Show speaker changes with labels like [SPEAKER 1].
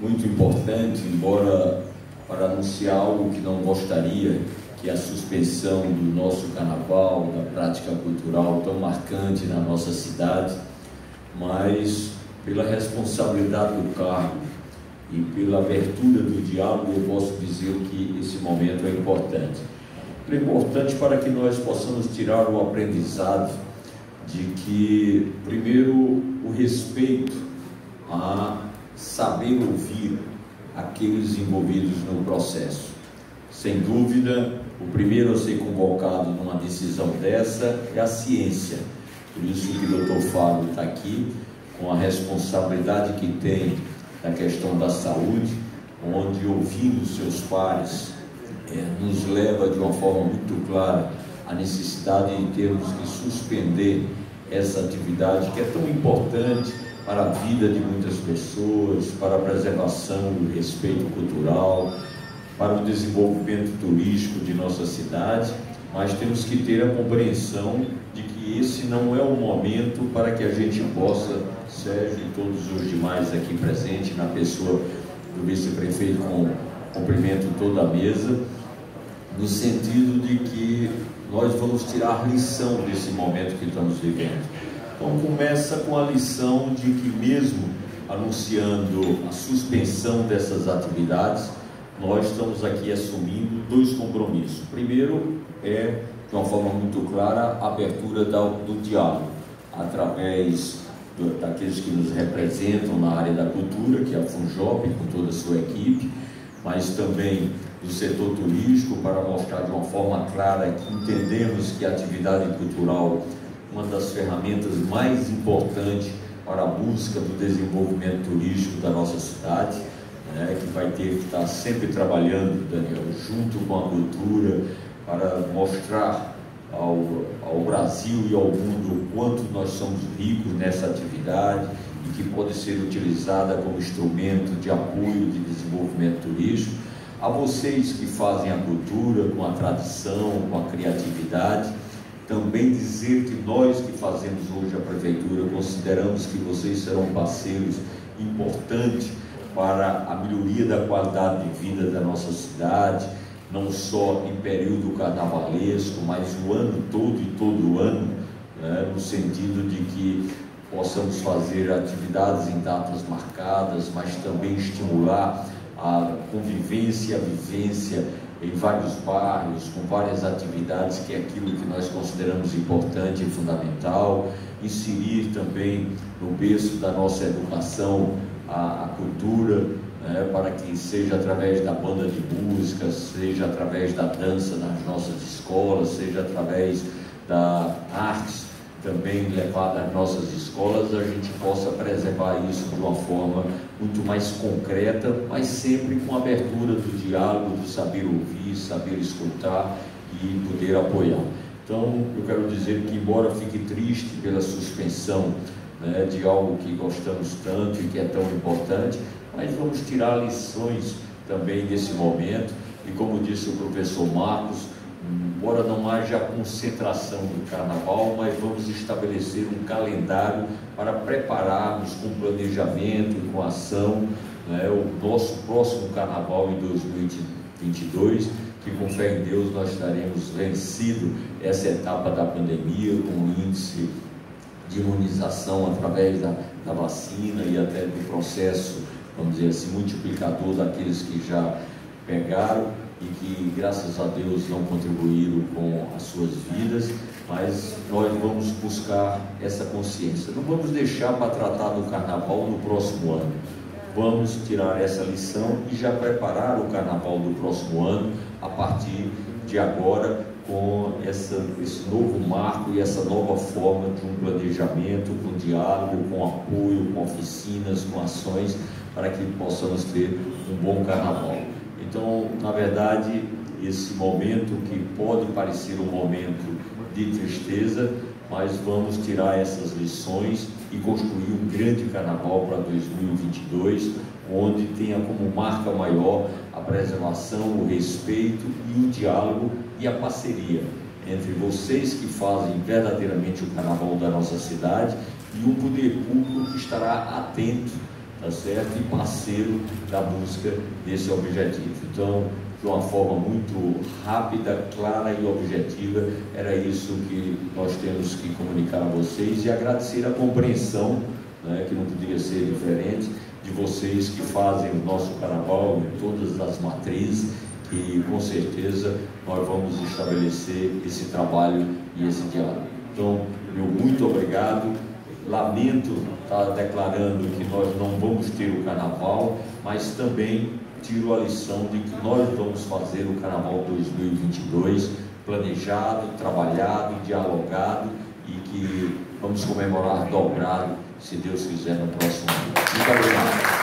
[SPEAKER 1] muito importante, embora para anunciar algo que não gostaria, que é a suspensão do nosso carnaval, da prática cultural tão marcante na nossa cidade, mas pela responsabilidade do cargo e pela abertura do diálogo, eu posso dizer que esse momento é importante. É importante para que nós possamos tirar o aprendizado de que, primeiro, o respeito a saber ouvir aqueles envolvidos no processo. Sem dúvida, o primeiro a ser convocado numa decisão dessa é a ciência. Por isso que o doutor Fábio está aqui, com a responsabilidade que tem na questão da saúde, onde ouvindo seus pares é, nos leva de uma forma muito clara a necessidade de termos que suspender essa atividade que é tão importante para a vida de muitas pessoas, para a preservação do respeito cultural, para o desenvolvimento turístico de nossa cidade, mas temos que ter a compreensão de que esse não é o momento para que a gente possa, Sérgio e todos os demais aqui presentes, na pessoa do vice-prefeito, com cumprimento toda a mesa, no sentido de que nós vamos tirar lição desse momento que estamos vivendo. Então começa com a lição de que mesmo anunciando a suspensão dessas atividades, nós estamos aqui assumindo dois compromissos. O primeiro é, de uma forma muito clara, a abertura do diálogo, através daqueles que nos representam na área da cultura, que é a FUNJOP, com toda a sua equipe, mas também do setor turístico, para mostrar de uma forma clara que entendemos que a atividade cultural uma das ferramentas mais importantes para a busca do desenvolvimento turístico da nossa cidade, né, que vai ter que estar sempre trabalhando, Daniel, junto com a cultura, para mostrar ao, ao Brasil e ao mundo o quanto nós somos ricos nessa atividade e que pode ser utilizada como instrumento de apoio de desenvolvimento turístico. A vocês que fazem a cultura com a tradição, com a criatividade, também dizer que nós que fazemos hoje a prefeitura consideramos que vocês serão parceiros importantes para a melhoria da qualidade de vida da nossa cidade, não só em período carnavalesco, mas o ano todo e todo ano, né, no sentido de que possamos fazer atividades em datas marcadas, mas também estimular a convivência, a vivência em vários bairros, com várias atividades, que é aquilo que nós consideramos importante e fundamental, inserir também no berço da nossa educação a, a cultura, né, para que seja através da banda de música, seja através da dança nas nossas escolas, seja através da arte também levada às nossas escolas, a gente possa preservar isso de uma forma muito mais concreta, mas sempre com abertura do diálogo, do saber ouvir, saber escutar e poder apoiar. Então, eu quero dizer que, embora fique triste pela suspensão né, de algo que gostamos tanto e que é tão importante, mas vamos tirar lições também desse momento. E como disse o professor Marcos, embora não haja concentração do carnaval, mas vamos estabelecer um calendário para prepararmos com planejamento e com ação né, o nosso próximo carnaval em 2022, que com fé em Deus nós estaremos vencido essa etapa da pandemia com o índice de imunização através da, da vacina e até do processo, vamos dizer assim, multiplicador daqueles que já pegaram e que, graças a Deus, não contribuíram com as suas vidas, mas nós vamos buscar essa consciência. Não vamos deixar para tratar do carnaval no próximo ano. Vamos tirar essa lição e já preparar o carnaval do próximo ano a partir de agora com essa, esse novo marco e essa nova forma de um planejamento, com diálogo, com apoio, com oficinas, com ações, para que possamos ter um bom carnaval. Então, na verdade, esse momento que pode parecer um momento de tristeza, mas vamos tirar essas lições e construir um grande carnaval para 2022, onde tenha como marca maior a preservação, o respeito e o diálogo e a parceria entre vocês que fazem verdadeiramente o carnaval da nossa cidade e um poder público que estará atento tá certo? E parceiro da busca desse objetivo. Então, de uma forma muito rápida, clara e objetiva, era isso que nós temos que comunicar a vocês e agradecer a compreensão, né, que não podia ser diferente, de vocês que fazem o nosso carnaval em todas as matrizes, que com certeza nós vamos estabelecer esse trabalho e esse diálogo. Então, meu muito obrigado. Lamento estar declarando que nós não vamos ter o carnaval, mas também tiro a lição de que nós vamos fazer o carnaval 2022 planejado, trabalhado, dialogado e que vamos comemorar dobrado, se Deus quiser, no próximo ano. Muito obrigado.